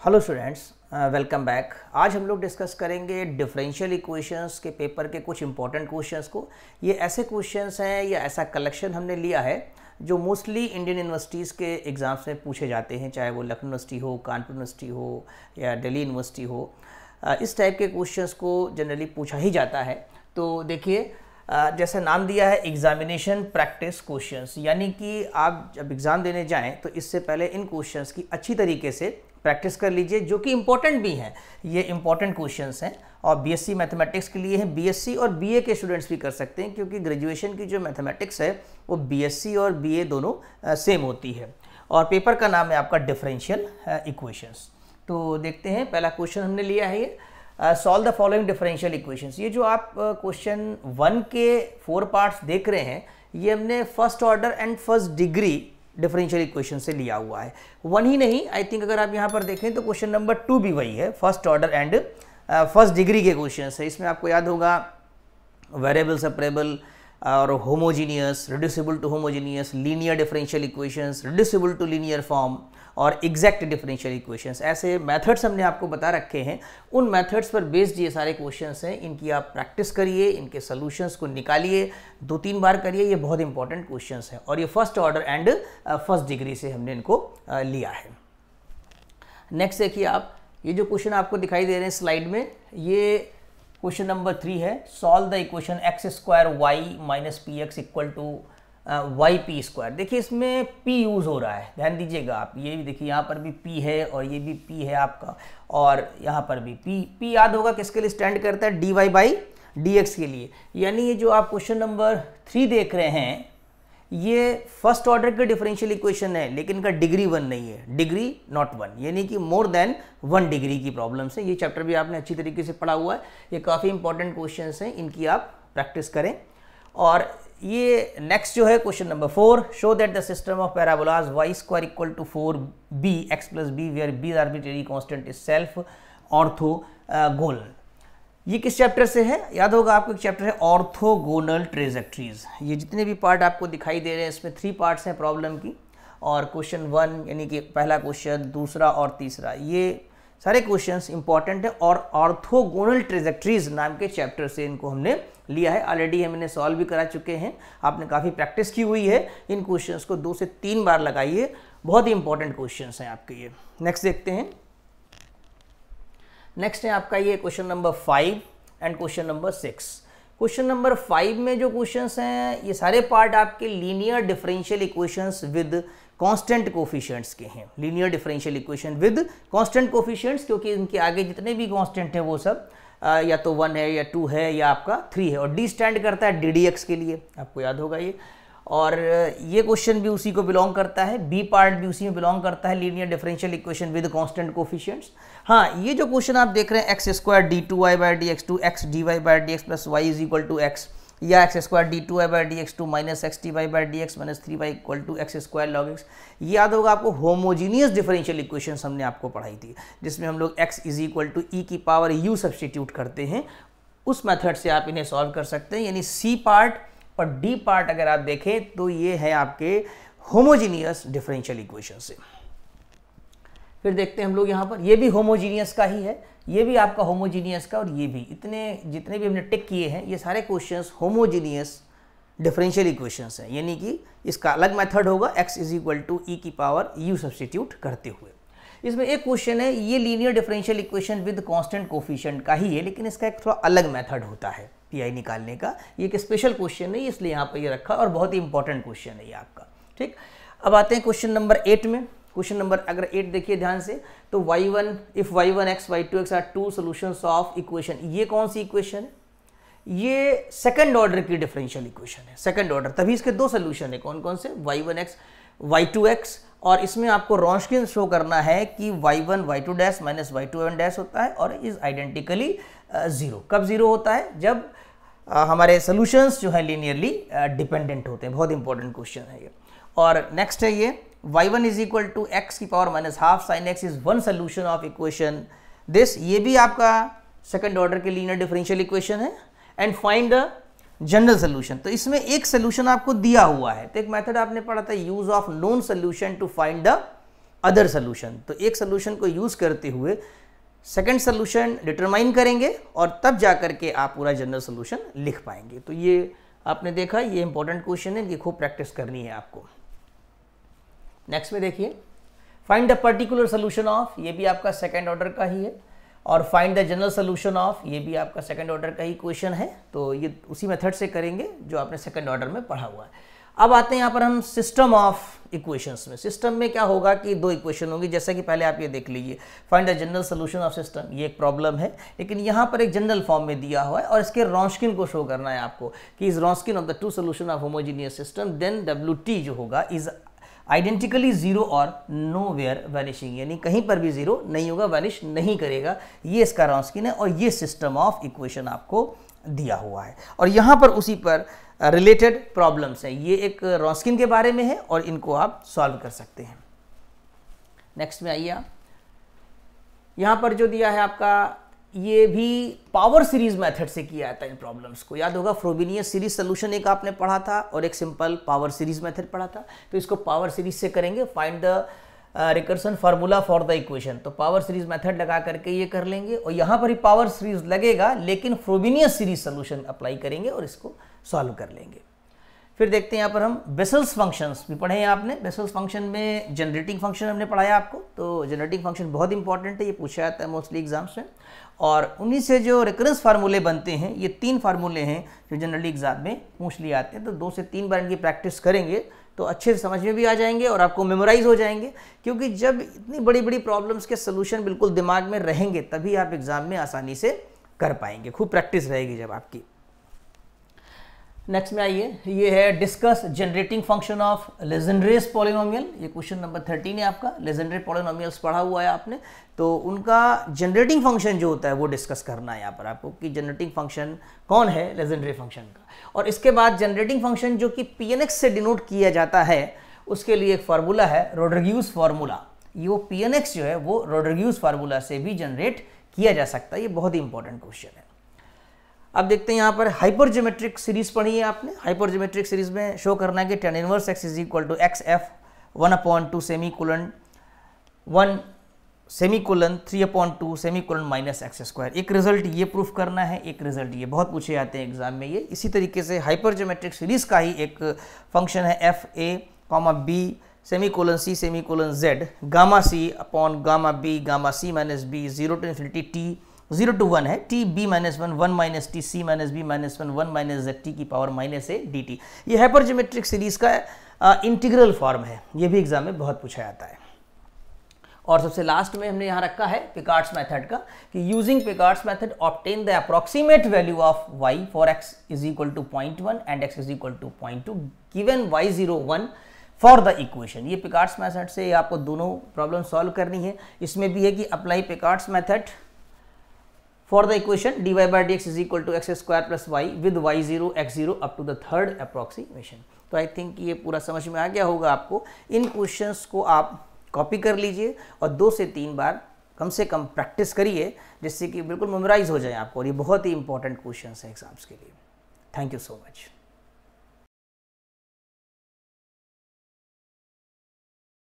Hello students welcome back आज हम लोग डिस्कस करेंगे डिफरेंशियल इक्वेशंस के पेपर के कुछ इंपॉर्टेंट क्वेश्चंस को। ये ऐसे क्वेश्चंस हैं या ऐसा कलेक्शन हमने लिया है जो मोस्टली इंडियन यूनिवर्सिटीज़ के एग्ज़ाम्स में पूछे जाते हैं, चाहे वो लखनऊ यूनिवर्सिटी हो, कानपुर यूनिवर्सिटी हो, या दिल्ली यूनिवर्सिटी हो। इस टाइप के क्वेश्चंस को जनरली पूछा ही जाता है। तो देखिए जैसे नाम दिया है एग्जामिनेशन प्रैक्टिस क्वेश्चंस यानी कि आप जब एग्ज़ाम देने जाएँ तो इससे पहले इन क्वेश्चंस की अच्छी तरीके से प्रैक्टिस कर लीजिए, जो कि इंपॉर्टेंट भी हैं। ये इंपॉर्टेंट क्वेश्चंस हैं और बीएससी मैथमेटिक्स के लिए हैं। बीएससी और बीए के स्टूडेंट्स भी कर सकते हैं, क्योंकि ग्रेजुएशन की जो मैथमेटिक्स है, वो बीएससी और बीए दोनों सेम होती है। और पेपर का नाम है आपका डिफरेंशियल इक्वेशंस तो देखते हैं, पहला क्वेश्चन हमने लिया है ये। Solve the following differential equations ये जो आप क्वेश्चन uh, वन के फोर पार्ट्स देख रहे हैं ये हमने first order and first degree differential equation से लिया हुआ है। वन ही नहीं आई थिंक अगर आप यहाँ पर देखें तो क्वेश्चन नंबर टू भी वही है first order and first degree के क्वेश्चन है। इसमें आपको याद होगा वेरिएबल सेपरेबल और homogeneous reducible to homogeneous linear differential equations reducible to linear form और एग्जैक्ट डिफरेंशियल इक्वेशंस ऐसे मेथड्स हमने आपको बता रखे हैं। उन मेथड्स पर बेस्ड ये सारे क्वेश्चंस हैं। इनकी आप प्रैक्टिस करिए इनके सॉल्यूशंस को निकालिए दो तीन बार करिए ये बहुत इंपॉर्टेंट क्वेश्चंस हैं। और ये first order and first degree से हमने इनको uh, लिया है। नेक्स्ट देखिए आप ये जो क्वेश्चन आपको दिखाई दे रहे हैं स्लाइड में ये क्वेश्चन नंबर थ्री है solve the equation x square y minus p x equal to y p square देखिए, इसमें p यूज़ हो रहा है। ध्यान दीजिएगा आप, ये भी देखिए, यहाँ पर भी p है और ये भी p है आपका, और यहाँ पर भी p p याद होगा किसके लिए स्टैंड करता है? dy वाई बाई डी के लिए। यानी ये जो आप क्वेश्चन नंबर थ्री देख रहे हैं ये फ़र्स्ट ऑर्डर के डिफरेंशियल इक्वेशन है, लेकिन इनका डिग्री वन नहीं है। डिग्री नॉट वन यानी कि मोर देन वन डिग्री की प्रॉब्लम्स है। ये चैप्टर भी आपने अच्छी तरीके से पढ़ा हुआ है। ये काफ़ी इंपॉर्टेंट क्वेश्चन हैं। इनकी आप प्रैक्टिस करें। और ये नेक्स्ट जो है question number four show that the system of parabolas y square equal to four b x plus b where b arbitrary constant is self orthogonal ये किस चैप्टर से है? याद होगा आपको एक चैप्टर है ऑर्थोगोनल ट्रेजेक्ट्रीज ये जितने भी पार्ट आपको दिखाई दे रहे हैं, इसमें थ्री पार्ट्स हैं प्रॉब्लम की। और क्वेश्चन वन यानी कि पहला क्वेश्चन दूसरा और तीसरा। ये सारे क्वेश्चंस इंपॉर्टेंट है और ऑर्थोगोनल ट्रेजेक्ट्रीज नाम के चैप्टर से इनको हमने लिया है। ऑलरेडी हम इन्हें सॉल्व भी करा चुके हैं। आपने काफ़ी प्रैक्टिस की हुई है। इन क्वेश्चंस को दो से तीन बार लगाइए। बहुत ही इंपॉर्टेंट क्वेश्चंस हैं आपके ये। नेक्स्ट देखते हैं। नेक्स्ट है आपका ये question number five and question number six question number five में जो क्वेश्चंस हैं ये सारे पार्ट आपके linear differential equations with constant coefficients के हैं। Linear differential equation with constant coefficients क्योंकि इनके आगे जितने भी कांस्टेंट हैं वो सब आ, या तो वन है या टू है या आपका थ्री है। और डी स्टैंड करता है डी के लिए। आपको याद होगा ये। और ये क्वेश्चन भी उसी को बिलोंग करता है बी पार्ट भी उसी में बिलोंग करता है linear differential equation with constant coefficients हाँ ये जो क्वेश्चन आप देख रहे हैं x square d two y by d x two x d y by d x plus y is equal to x या x square d two y by d x two minus x t y by d x minus three y equal to x square log x याद होगा आपको homogeneous differential equation हमने आपको पढ़ाई थी, जिसमें हम लोग x is equal to e की पावर यू सब्सटीट्यूट करते हैं। उस मेथड से आप इन्हें सॉल्व कर सकते हैं, यानी सी पार्ट और डी पार्ट अगर आप देखें तो ये है आपके होमोजीनियस डिफरेंशियल इक्वेशन से। फिर देखते हैं हम लोग यहाँ पर। ये भी होमोजीनियस का ही है। ये भी आपका होमोजीनियस का और ये भी। इतने, जितने भी हमने टिक किए हैं, ये सारे क्वेश्चंस होमोजीनियस डिफरेंशियल इक्वेशंस हैं। यानी कि इसका अलग मेथड होगा, x is equal to e की पावर u सब्सटीट्यूट करते हुए। इसमें एक क्वेश्चन है, ये linear differential equation with constant coefficient का ही है, लेकिन इसका एक थोड़ा अलग मेथड होता है। पी निकालने का। ये एक स्पेशल क्वेश्चन है, इसलिए यहाँ पर ये रखा और बहुत ही इंपॉर्टेंट क्वेश्चन है ये आपका। ठीक? अब आते हैं क्वेश्चन नंबर एट में। क्वेश्चन नंबर अगर एट देखिए ध्यान से तो y one if y one x y two x are two solution of equation ये कौन सी इक्वेशन है? ये सेकंड ऑर्डर की डिफरेंशियल इक्वेशन है सेकंड ऑर्डर तभी इसके दो सोल्यूशन है कौन कौन से? Y one x y two x और इसमें आपको रोशकिन शो करना है कि y one y two dash minus y two one dash होता है और इज़ आइडेंटिकली ज़ीरो कब ज़ीरो होता है? जब हमारे सोल्यूशंस जो है लीनियरली डिपेंडेंट होते हैं। बहुत इंपॉर्टेंट क्वेश्चन है ये। और नेक्स्ट है ये y1 is equal to x की power minus half sine x is one solution of equation this ये भी आपका सेकेंड ऑर्डर के लीनियर डिफरेंशियल इक्वेशन है। And find the general solution तो इसमें एक सोल्यूशन आपको दिया हुआ है। तो एक मेथड आपने पढ़ा था use of known solution to find the other solution तो एक सोल्यूशन को यूज़ करते हुए सेकेंड सोल्यूशन डिटरमाइन करेंगे और तब जा करके आप पूरा जनरल सोल्यूशन लिख पाएँगे। तो ये आपने देखा, ये इंपॉर्टेंट क्वेश्चन है खूब प्रैक्टिस करनी है आपको। नेक्स्ट में देखिए। Find the particular solution of ये भी आपका सेकेंड ऑर्डर का ही है। और find the general solution of ये भी आपका सेकंड ऑर्डर का ही क्वेश्चन है। तो ये उसी मेथड से करेंगे, जो आपने सेकंड ऑर्डर में पढ़ा हुआ है। अब आते हैं यहाँ पर हम सिस्टम ऑफ़ इक्वेशंस में। सिस्टम में क्या होगा कि दो इक्वेशन होंगी, जैसा कि पहले आप ये देख लीजिए। Find the general solution of system ये एक प्रॉब्लम है। लेकिन यहाँ पर एक जनरल फॉर्म में दिया हुआ है और इसके रॉन्स्किन को शो करना है आपको कि is Wronskian of the two solution of homogeneous system then W T जो होगा इज़ आइडेंटिकली ज़ीरो और नो वेयर वैनिशिंग यानी कहीं पर भी ज़ीरो नहीं होगा वैनिश नहीं करेगा। ये इसका रॉन्स्किन है और ये सिस्टम ऑफ़ इक्वेशन आपको दिया हुआ है। और यहाँ पर उसी पर रिलेटेड प्रॉब्लम्स हैं। ये एक रॉस्किन के बारे में है और इनको आप सॉल्व कर सकते हैं। नेक्स्ट में आइए आप। यहाँ पर जो दिया है आपका, ये भी पावर सीरीज़ मेथड से किया जाता है इन प्रॉब्लम्स को। याद होगा फ्रोबिनियस सीरीज़ सोल्यूशन एक आपने पढ़ा था और एक सिंपल पावर सीरीज़ मेथड पढ़ा था। तो इसको पावर सीरीज़ से करेंगे। Find the recursion formula for the equation तो पावर सीरीज़ मेथड लगा करके ये कर लेंगे और यहाँ पर ही पावर सीरीज़ लगेगा, लेकिन फ्रोबिनियस सीरीज़ सोल्यूशन अप्लाई करेंगे और इसको सॉल्व कर लेंगे। फिर देखते हैं यहाँ पर हम बेसल्स फ़ंक्शंस भी पढ़े हैं आपने। बेसल्स फ़ंक्शन में जनरेटिंग फ़ंक्शन हमने पढ़ाया आपको। तो जनरेटिंग फ़ंक्शन बहुत इंपॉर्टेंट है, ये पूछा जाता है मोस्टली एग्ज़ाम्स में। और उन्हीं से जो रिकरेंस फार्मूले बनते हैं, ये तीन फार्मूले हैं जो जनरली एग्ज़ाम में पूछ लिए आते हैं। तो दो से तीन बार इनकी प्रैक्टिस करेंगे तो अच्छे से समझ में भी आ जाएँगे और आपको मेमोराइज हो जाएँगे, क्योंकि जब इतनी बड़ी बड़ी प्रॉब्लम्स के सोल्यूशन बिल्कुल दिमाग में रहेंगे, तभी आप एग्ज़ाम में आसानी से कर पाएँगे। खूब प्रैक्टिस रहेगी जब आपकी। नेक्स्ट में आइए। ये है discuss generating function of Legendre's polynomial ये क्वेश्चन नंबर थर्टीन है आपका। लेजेंड्रे पॉलिनोमियल्स पढ़ा हुआ है आपने। तो उनका जनरेटिंग फ़ंक्शन जो होता है, वो डिस्कस करना है यहाँ पर आपको कि जनरेटिंग फ़ंक्शन कौन है लेजेंड्रे फ़ंक्शन का। और इसके बाद जनरेटिंग फ़ंक्शन जो कि पी से डिनोट किया जाता है, उसके लिए एक फार्मूला है रोड्रग्यूज फार्मूला ये वो पी जो है, वो रोड्रग्यूज फार्मूला से भी जनरेट किया जा सकता है। ये बहुत ही इंपॉर्टेंट क्वेश्चन है। अब देखते हैं यहाँ पर हाइपर हाइपरजोमेट्रिक सीरीज़ पढ़ी है आपने। हाइपर हाइपरजोमेट्रिक सीरीज़ में शो करना है कि tan inverse x is equal to x F one upon two semicolon one semicolon three upon two semicolon minus x square एक रिज़ल्ट ये प्रूफ करना है, एक रिज़ल्ट ये। बहुत पूछे जाते हैं एग्ज़ाम में ये। इसी तरीके से हाइपरजोमेट्रिक सीरीज़ का ही एक फ़ंक्शन है F a comma b semicolon c semicolon z gamma c upon gamma b gamma c minus b zero to infinity t zero to one है t b minus one one minus t c minus b minus one one minus z t की power minus a d t ये hypergeometric series का integral form है। ये भी exam में बहुत पूछा जाता है। और सबसे लास्ट में हमने यहाँ रखा है पिकार्ड्स मेथड का कि using Picard's method obtain the approximate value of Y for X is equal to point one and X is equal to point two given Y zero one for the equation ये Picard's method से आपको दोनों problem solve करनी है। इसमें भी है कि apply Picard's method for the equation, dy by dx is equal to x square plus y with y0 x0 up to the third approximation. तो आई थिंक ये पूरा समझ में आ गया होगा आपको। इन क्वेश्चंस को आप कॉपी कर लीजिए और दो से तीन बार कम से कम प्रैक्टिस करिए, जिससे कि बिल्कुल मेमोराइज हो जाए आपको। और ये बहुत ही इंपॉर्टेंट क्वेश्चन है एग्ज़ाम्स के लिए। Thank you so much